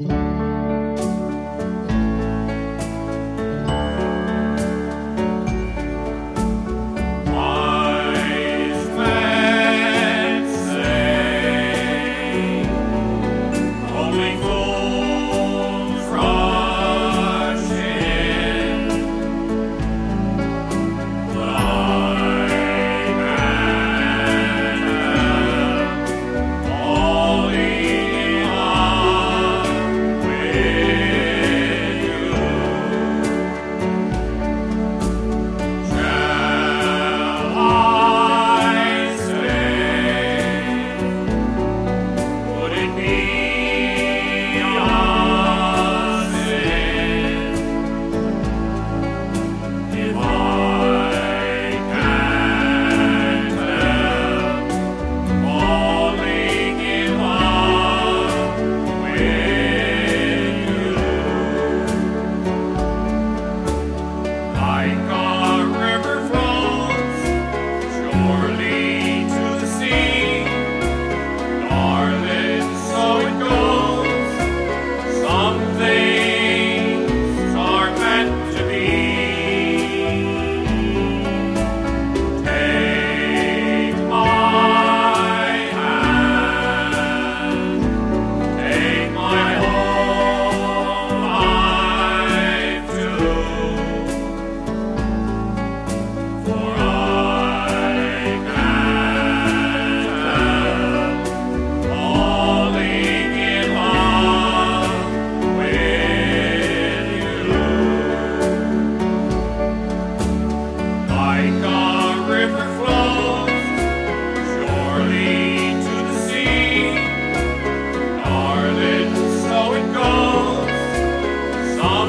Bye.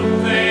someday.